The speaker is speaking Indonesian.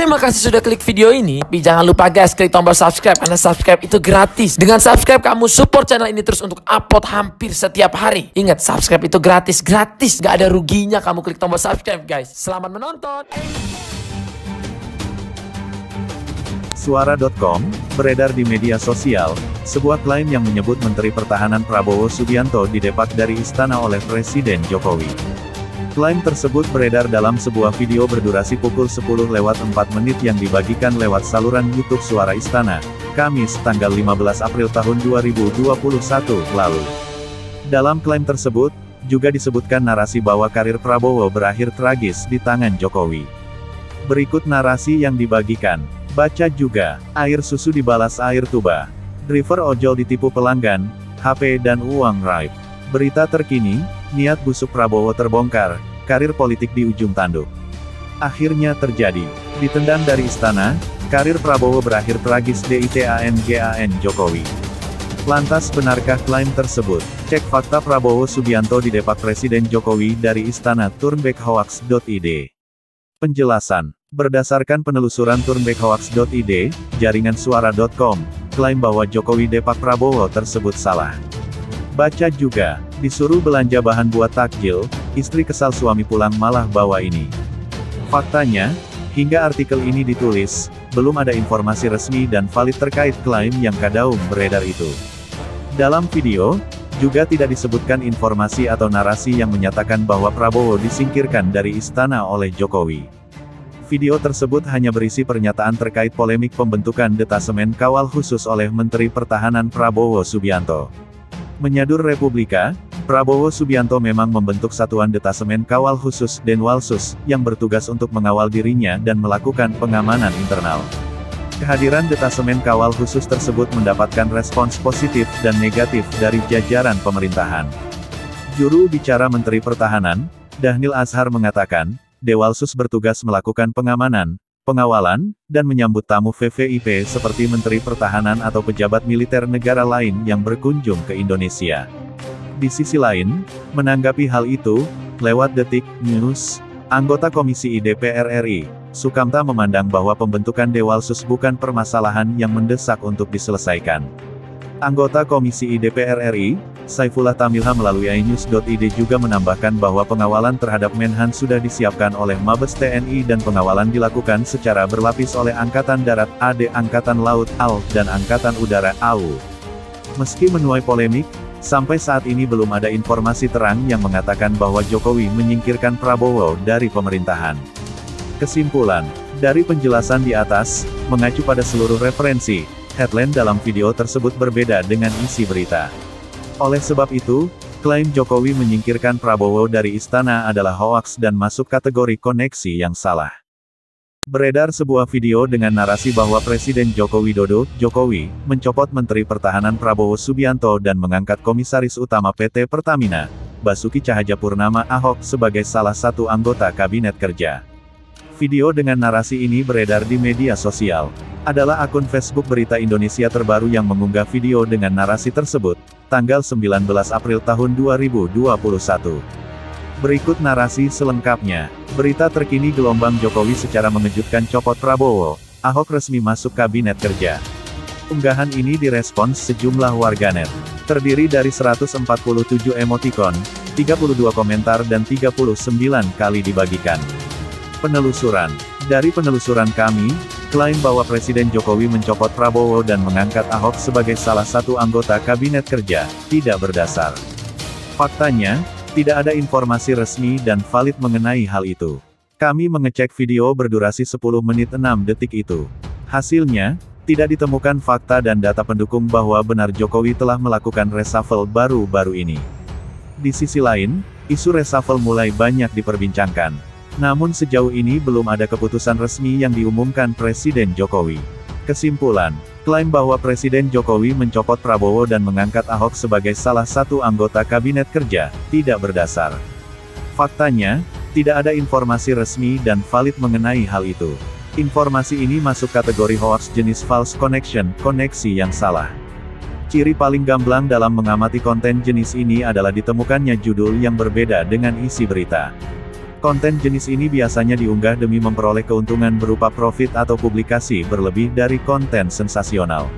Terima kasih sudah klik video ini. Tapi jangan lupa guys, klik tombol subscribe. Karena subscribe itu gratis. Dengan subscribe, kamu support channel ini terus untuk upload hampir setiap hari. Ingat, subscribe itu gratis. Gratis. Gak ada ruginya kamu klik tombol subscribe guys. Selamat menonton. Suara.com, beredar di media sosial, sebuah klaim yang menyebut Menteri Pertahanan Prabowo Subianto didepak dari istana oleh Presiden Jokowi. Klaim tersebut beredar dalam sebuah video berdurasi pukul 10 lewat 4 menit yang dibagikan lewat saluran YouTube Suara Istana, Kamis, tanggal 15 April tahun 2021 lalu. Dalam klaim tersebut, juga disebutkan narasi bahwa karir Prabowo berakhir tragis di tangan Jokowi. Berikut narasi yang dibagikan. Baca juga, air susu dibalas air tuba. Driver ojol ditipu pelanggan, HP dan uang raib. Berita terkini, niat busuk Prabowo terbongkar, karir politik di ujung tanduk. Akhirnya terjadi. Ditendang dari istana, karir Prabowo berakhir tragis DITANGAN Jokowi. Lantas benarkah klaim tersebut? Cek fakta Prabowo Subianto didepak Presiden Jokowi dari istana turnbackhoax.id. Penjelasan Berdasarkan penelusuran turnbackhoax.id, jaringan suara.com, klaim bahwa Jokowi depak Prabowo tersebut salah. Baca juga, disuruh belanja bahan buat takjil, istri kesal suami pulang malah bawa ini. Faktanya, hingga artikel ini ditulis, belum ada informasi resmi dan valid terkait klaim yang kadaung beredar itu. Dalam video, juga tidak disebutkan informasi atau narasi yang menyatakan bahwa Prabowo disingkirkan dari istana oleh Jokowi. Video tersebut hanya berisi pernyataan terkait polemik pembentukan detasemen kawal khusus oleh Menteri Pertahanan Prabowo Subianto. Menyadur Republika, Prabowo Subianto memang membentuk satuan detasemen kawal khusus Denwalsus, yang bertugas untuk mengawal dirinya dan melakukan pengamanan internal. Kehadiran detasemen kawal khusus tersebut mendapatkan respons positif dan negatif dari jajaran pemerintahan. Juru bicara Menteri Pertahanan, Dahnil Azhar mengatakan, Dewalsus bertugas melakukan pengamanan, pengawalan, dan menyambut tamu VVIP seperti Menteri Pertahanan atau pejabat militer negara lain yang berkunjung ke Indonesia. Di sisi lain, menanggapi hal itu, lewat detik News, anggota Komisi IDPR RI, Sukamta memandang bahwa pembentukan Dewalsus bukan permasalahan yang mendesak untuk diselesaikan. Anggota Komisi IDPR RI, Saifullah Tamilha melalui inews.id juga menambahkan bahwa pengawalan terhadap Menhan sudah disiapkan oleh Mabes TNI dan pengawalan dilakukan secara berlapis oleh Angkatan Darat, AD Angkatan Laut, AL, dan Angkatan Udara, AU. Meski menuai polemik, sampai saat ini belum ada informasi terang yang mengatakan bahwa Jokowi menyingkirkan Prabowo dari pemerintahan. Kesimpulan, dari penjelasan di atas, mengacu pada seluruh referensi, headline dalam video tersebut berbeda dengan isi berita. Oleh sebab itu, klaim Jokowi menyingkirkan Prabowo dari istana adalah hoaks dan masuk kategori koneksi yang salah. Beredar sebuah video dengan narasi bahwa Presiden Joko Widodo, Jokowi, mencopot Menteri Pertahanan Prabowo Subianto dan mengangkat Komisaris Utama PT Pertamina, Basuki Cahayapurnama Ahok sebagai salah satu anggota Kabinet Kerja. Video dengan narasi ini beredar di media sosial. Adalah akun Facebook Berita Indonesia terbaru yang mengunggah video dengan narasi tersebut, tanggal 19 April tahun 2021. Berikut narasi selengkapnya. Berita terkini gelombang Jokowi secara mengejutkan copot Prabowo, Ahok resmi masuk kabinet kerja. Unggahan ini direspons sejumlah warganet. Terdiri dari 147 emotikon, 32 komentar dan 39 kali dibagikan. Penelusuran. Dari penelusuran kami, klaim bahwa Presiden Jokowi mencopot Prabowo dan mengangkat Ahok sebagai salah satu anggota Kabinet Kerja, tidak berdasar. Faktanya, tidak ada informasi resmi dan valid mengenai hal itu. Kami mengecek video berdurasi 10 menit 6 detik itu. Hasilnya, tidak ditemukan fakta dan data pendukung bahwa benar Jokowi telah melakukan reshuffle baru-baru ini. Di sisi lain, isu reshuffle mulai banyak diperbincangkan. Namun sejauh ini belum ada keputusan resmi yang diumumkan Presiden Jokowi. Kesimpulan, klaim bahwa Presiden Jokowi mencopot Prabowo dan mengangkat Ahok sebagai salah satu anggota Kabinet Kerja, tidak berdasar. Faktanya, tidak ada informasi resmi dan valid mengenai hal itu. Informasi ini masuk kategori hoax jenis false connection, koneksi yang salah. Ciri paling gamblang dalam mengamati konten jenis ini adalah ditemukannya judul yang berbeda dengan isi berita. Konten jenis ini biasanya diunggah demi memperoleh keuntungan berupa profit atau publikasi berlebih dari konten sensasional.